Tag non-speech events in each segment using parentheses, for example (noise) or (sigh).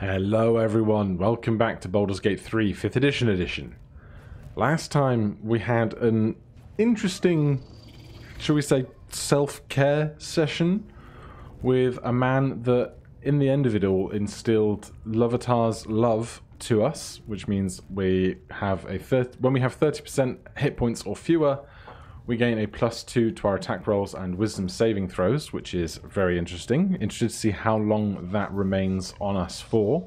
Hello everyone, welcome back to Baldur's Gate 3 5th edition edition. Last time we had an interesting, shall we say, self-care session with a man that in the end of it all instilled Loviatar's love to us, which means we have a thir- when we have 30% hit points or fewer, we gain a plus two to our attack rolls and wisdom saving throws, which is very interesting. Interested to see how long that remains on us for.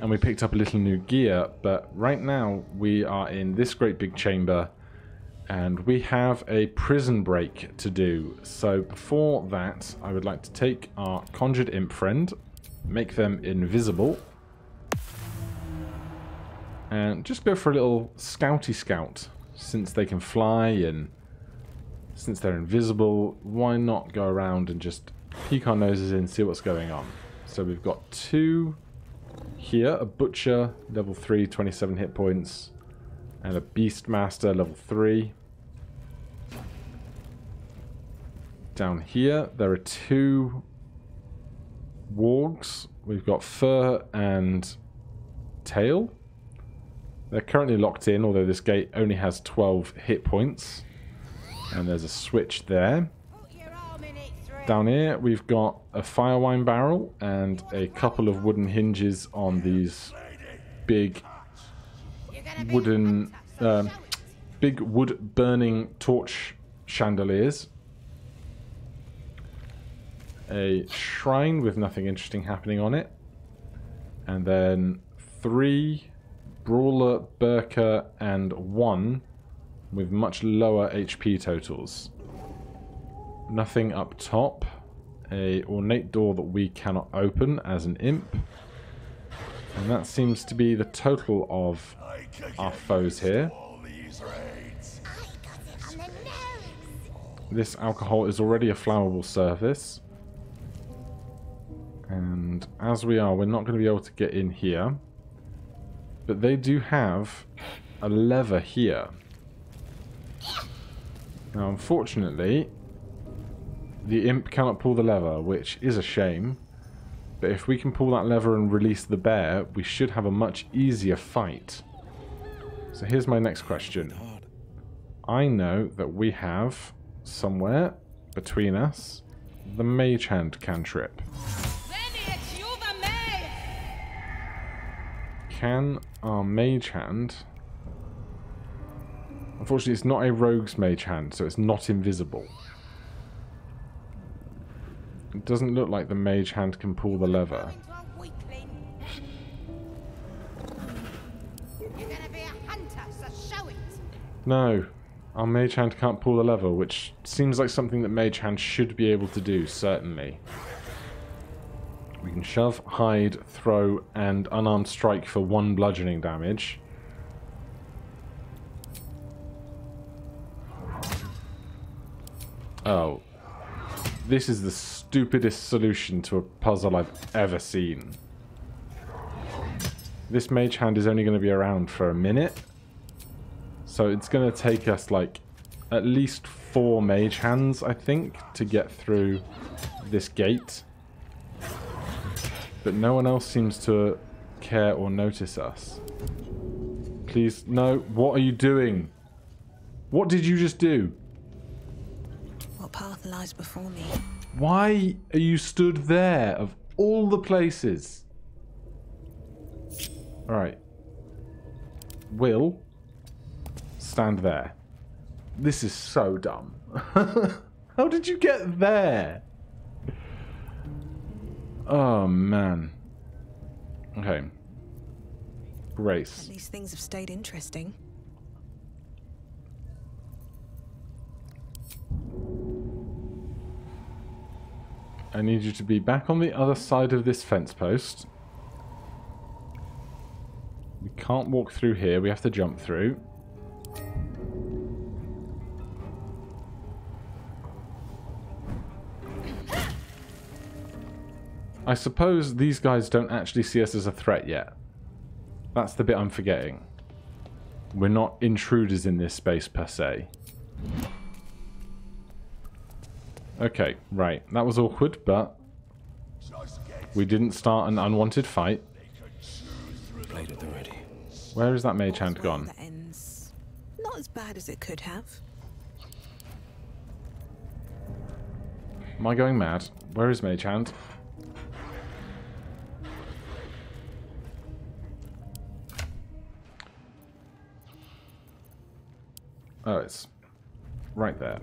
And we picked up a little new gear, but right now we are in this great big chamber and we have a prison break to do. So before that, I would like to take our conjured imp friend, make them invisible, and just go for a little scouty scout since they can fly and since they're invisible, why not go around and just peek our noses in, see what's going on. So we've got two here, a Butcher, level 3, 27 hit points, and a Beastmaster, level 3. Down here, there are two Wargs. We've got Fur and Tail. They're currently locked in, although this gate only has 12 hit points. And there's a switch there. Down here, we've got a firewine barrel and a couple of wooden hinges on these big wooden, uh, big wood burning torch chandeliers. A shrine with nothing interesting happening on it. And then three brawler, Burka, and one with much lower HP totals. Nothing up top. A ornate door that we cannot open as an imp. And that seems to be the total of our foes here. This alcohol is already a flammable surface. And as we are, we're not going to be able to get in here. But they do have a lever here. Now, unfortunately, the imp cannot pull the lever, which is a shame. But if we can pull that lever and release the bear, we should have a much easier fight. So here's my next question. I know that we have, somewhere between us, the Mage Hand cantrip. Can our Mage Hand Unfortunately, it's not a rogue's mage hand, so it's not invisible. It doesn't look like the mage hand can pull the lever. No, our mage hand can't pull the lever, which seems like something that mage hand should be able to do, certainly. We can shove, hide, throw, and unarmed strike for one bludgeoning damage. Oh. This is the stupidest solution to a puzzle I've ever seen. This mage hand is only going to be around for a minute. So it's going to take us like at least four mage hands, I think, to get through this gate. But no one else seems to care or notice us. Please, no. What are you doing? What did you just do? Path lies before me. Why are you stood there, of all the places? Alright. Will, stand there. This is so dumb. (laughs) How did you get there? Oh, man. Okay. Grace. These things have stayed interesting. I need you to be back on the other side of this fence post. We can't walk through here. We have to jump through. I suppose these guys don't actually see us as a threat yet. That's the bit I'm forgetting. We're not intruders in this space per se. Okay, right. That was awkward, but We didn't start an unwanted fight. Played it already. Where is that mage hand gone? That ends not as bad as it could have. Am I going mad? Where is mage hand? Oh, it's right there.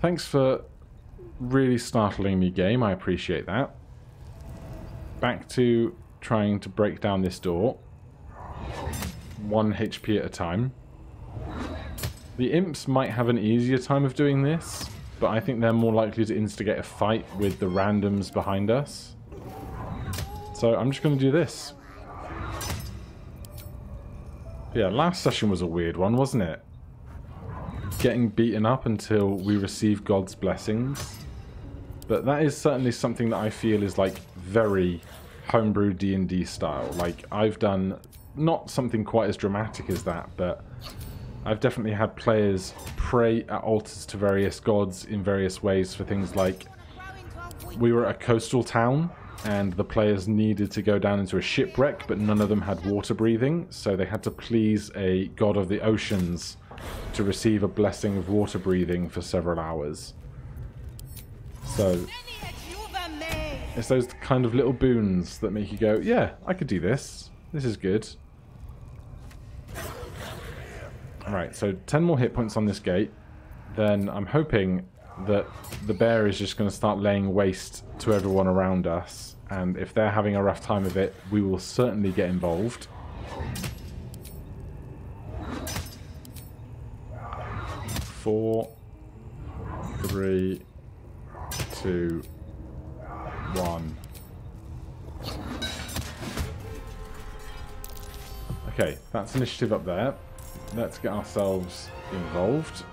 Thanks for really startling me, game. I appreciate that. Back to trying to break down this door. One HP at a time. The imps might have an easier time of doing this, but I think they're more likely to instigate a fight with the randoms behind us. So I'm just going to do this. Yeah, last session was a weird one, wasn't it? Getting beaten up until we receive God's blessings. But that is certainly something that I feel is like very homebrew D&D style. Like I've done not something quite as dramatic as that, but I've definitely had players pray at altars to various gods in various ways for things like we were at a coastal town and the players needed to go down into a shipwreck, but none of them had water breathing, so they had to please a god of the oceans to receive a blessing of water breathing for several hours. So it's those kind of little boons that make you go, yeah, I could do this. This is good. Alright, so 10 more hit points on this gate. Then I'm hoping that the bear is just going to start laying waste to everyone around us. And if they're having a rough time of it, we will certainly get involved. Four, three, two, one. Okay, that's initiative up there. Let's get ourselves involved.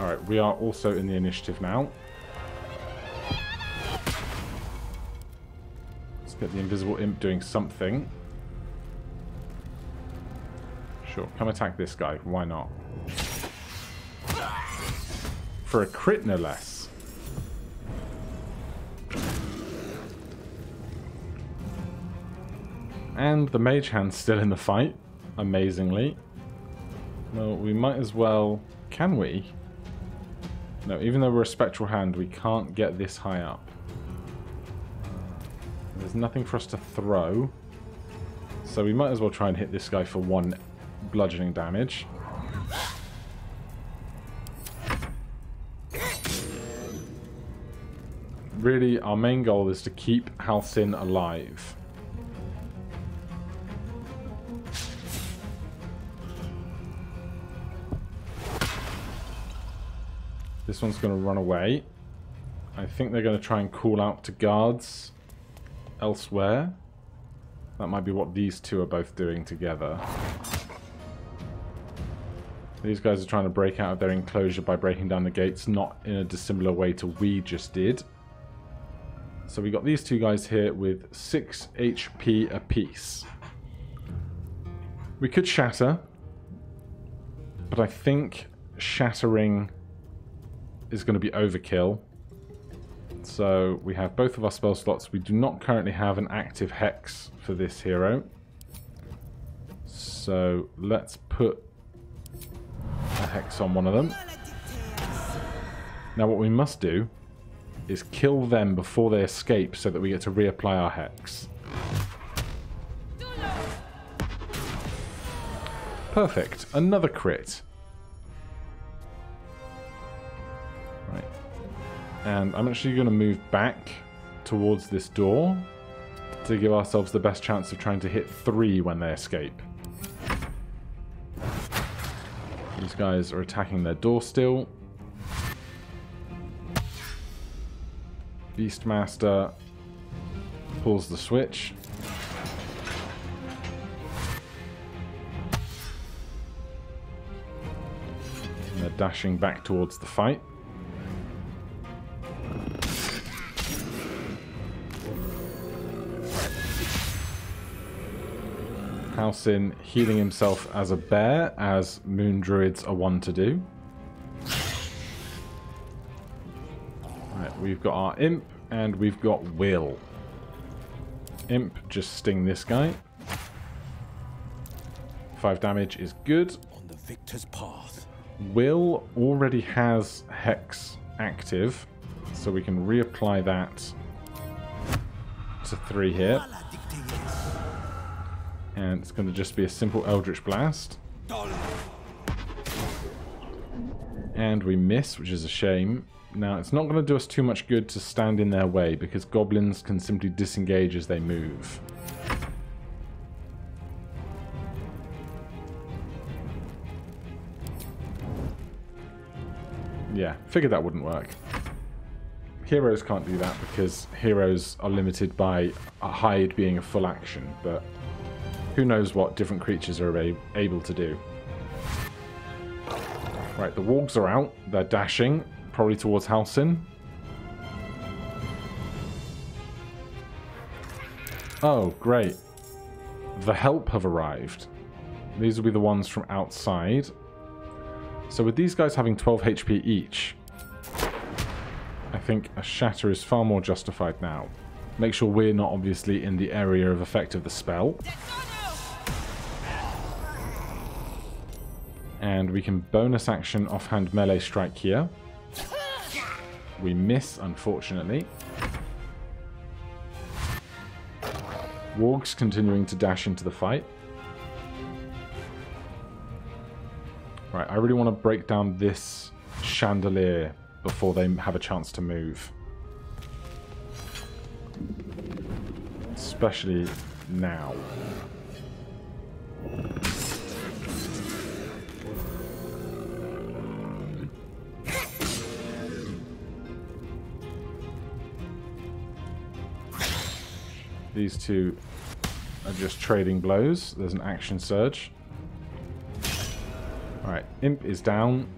Alright, we are also in the initiative now. Get the invisible imp doing something. Sure, come attack this guy. Why not? For a crit, no less. And the mage hand's still in the fight, amazingly. Well, we might as well... Can we? No, even though we're a spectral hand, we can't get this high up. There's nothing for us to throw. So we might as well try and hit this guy for one bludgeoning damage. Really, our main goal is to keep Halsin alive. This one's going to run away. I think they're going to try and call out to guards elsewhere. That might be what these two are both doing together. These guys are trying to break out of their enclosure by breaking down the gates, not in a dissimilar way to we just did. So we got these two guys here with 6 HP apiece. We could shatter, but I think shattering is going to be overkill. So we have both of our spell slots. We do not currently have an active hex for this hero. So let's put a hex on one of them. Now what we must do is kill them before they escape so that we get to reapply our hex. Perfect. Another crit. And I'm actually going to move back towards this door to give ourselves the best chance of trying to hit three when they escape. These guys are attacking their door still. Beastmaster pulls the switch. And they're dashing back towards the fight. Halsin healing himself as a bear, as moon druids are one to do. Right, we've got our imp, and we've got Will. Imp, just sting this guy. Five damage is good. On the victor's path. Will already has Hex active, so we can reapply that to three here. And it's going to just be a simple Eldritch Blast. And we miss, which is a shame. Now, it's not going to do us too much good to stand in their way, because goblins can simply disengage as they move. Yeah, figured that wouldn't work. Heroes can't do that because heroes are limited by a hide being a full action, but who knows what different creatures are able to do. Right, the wargs are out. They're dashing, probably towards Halsin. Oh, great. The help have arrived. These will be the ones from outside. So with these guys having 12 HP each, I think a shatter is far more justified now. Make sure we're not obviously in the area of effect of the spell. And we can bonus action offhand melee strike here. We miss, unfortunately. Wargs continuing to dash into the fight. Right, I really want to break down this chandelier before they have a chance to move. Especially now. These two are just trading blows. There's an action surge. Alright, Imp is down.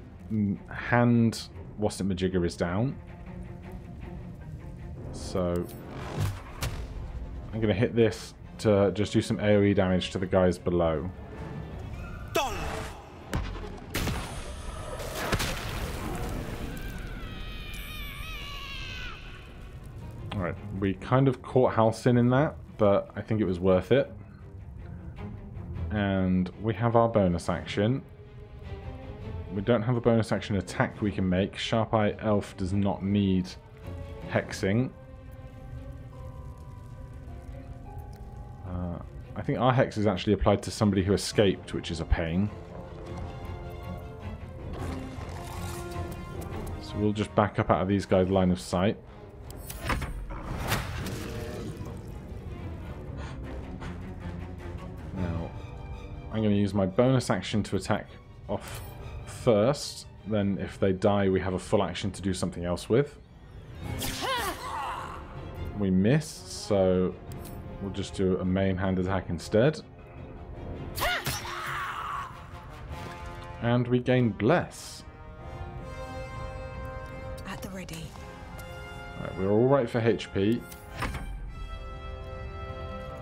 Hand Wasn't Majigger is down. So I'm going to hit this to just do some AoE damage to the guys below. Kind of caught Halsin in that, but I think it was worth it. And we have our bonus action. We don't have a bonus action attack we can make. Sharp Eye Elf does not need hexing. Uh, I think our hex is actually applied to somebody who escaped, which is a pain. So we'll just back up out of these guys' line of sight. I'm going to use my bonus action to attack off first. Then if they die, we have a full action to do something else with. We miss, so we'll just do a main hand attack instead. And we gain Bless. At the ready. Right, we're alright for HP.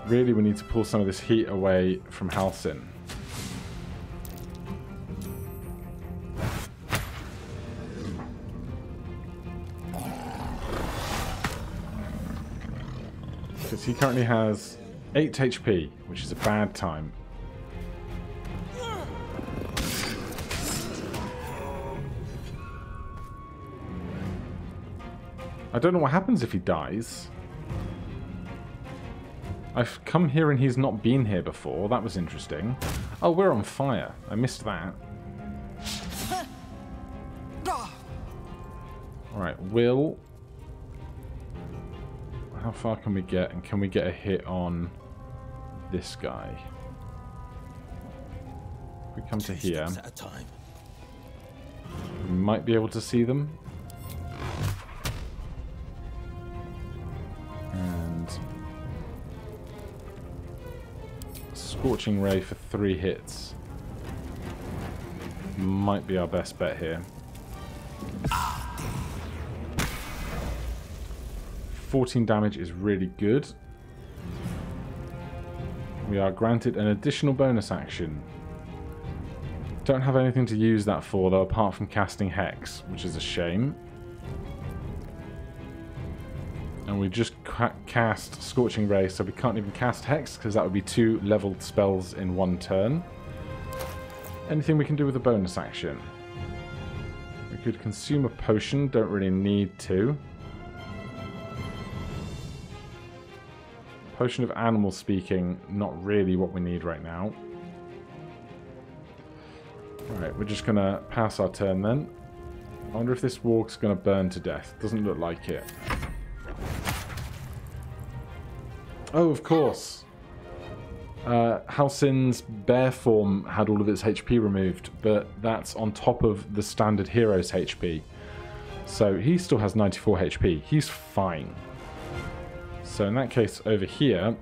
Really, we need to pull some of this heat away from Halsin. He currently has 8 HP, which is a bad time. I don't know what happens if he dies. I've come here and he's not been here before. That was interesting. Oh, we're on fire. I missed that. (laughs) Alright, Will how far can we get? And can we get a hit on this guy? If we come to here, we might be able to see them. And Scorching Ray for three hits might be our best bet here. 14 damage is really good. we are granted an additional bonus action. Don't have anything to use that for, though, apart from casting Hex, which is a shame. And we just ca cast Scorching Ray, so we can't even cast Hex, because that would be two leveled spells in one turn. Anything we can do with a bonus action? We could consume a potion, don't really need to. Potion of Animal Speaking, not really what we need right now. Alright, we're just going to pass our turn then. I wonder if this warg's going to burn to death. Doesn't look like it. Oh, of course. Uh, Halsin's bear form had all of its HP removed, but that's on top of the standard hero's HP. So he still has 94 HP. He's fine. So in that case, over here...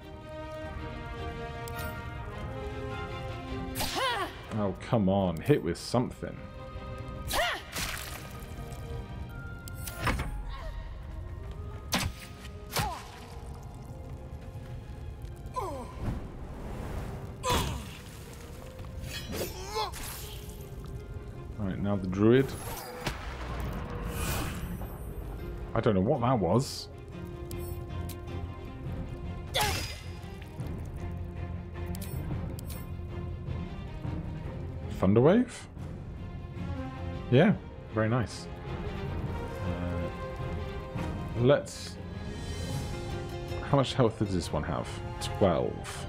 Oh, come on. Hit with something. Alright, now the druid. I don't know what that was. Thunderwave? Yeah, very nice. Uh, let's... How much health does this one have? 12.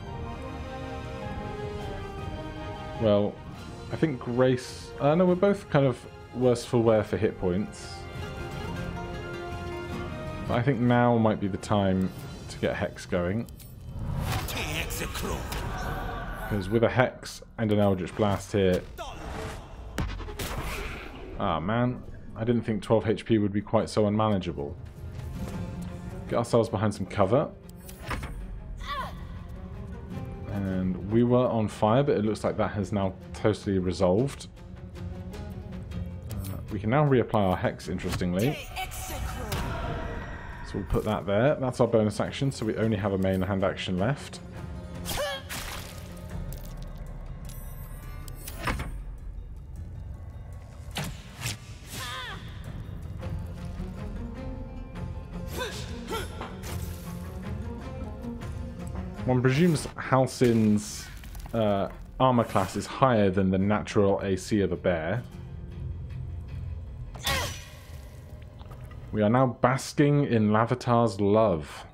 Well, I think Grace... Uh, no, we're both kind of worse for wear for hit points. But I think now might be the time to get Hex going. Because with a Hex and an Eldritch Blast here... Ah, man. I didn't think 12 HP would be quite so unmanageable. Get ourselves behind some cover. And we were on fire, but it looks like that has now totally resolved. Uh, we can now reapply our Hex, interestingly. So we'll put that there. That's our bonus action, so we only have a main hand action left. Presumes Halsin's uh, armor class is higher than the natural AC of a bear. We are now basking in Loviatar's love.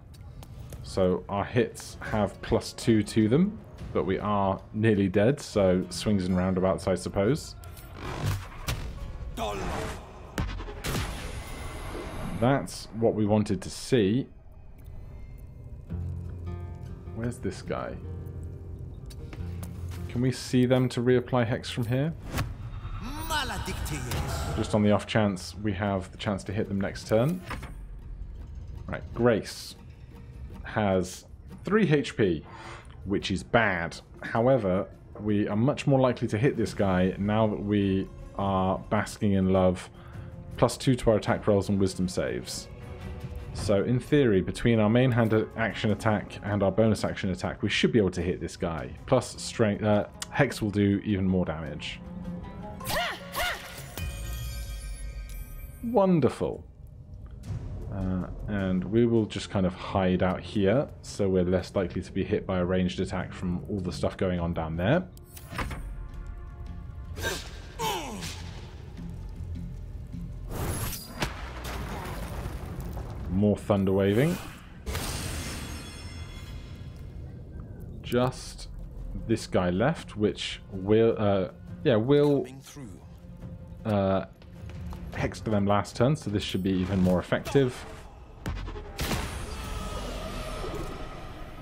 So our hits have plus two to them, but we are nearly dead, so swings and roundabouts, I suppose. That's what we wanted to see. Where's this guy? Can we see them to reapply Hex from here? Just on the off chance we have the chance to hit them next turn. Right, Grace has 3 HP, which is bad. However, we are much more likely to hit this guy now that we are basking in love. Plus 2 to our attack rolls and wisdom saves. So in theory, between our main hand action attack and our bonus action attack, we should be able to hit this guy. Plus strength, uh, Hex will do even more damage. Wonderful. Uh, and we will just kind of hide out here, so we're less likely to be hit by a ranged attack from all the stuff going on down there. More thunder waving. Just this guy left, which will, uh, yeah, will uh, hex to them last turn, so this should be even more effective.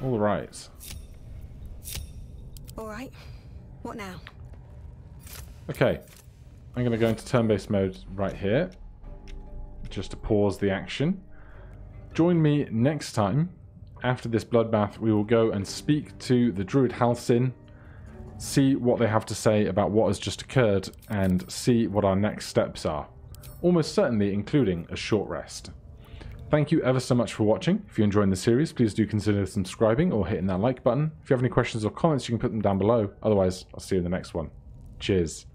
All right. All right. What now? Okay. I'm going to go into turn-based mode right here. Just to pause the action. Join me next time. After this bloodbath, we will go and speak to the Druid Halsin, see what they have to say about what has just occurred, and see what our next steps are. Almost certainly including a short rest. Thank you ever so much for watching. If you're enjoying the series, please do consider subscribing or hitting that like button. If you have any questions or comments, you can put them down below. Otherwise, I'll see you in the next one. Cheers.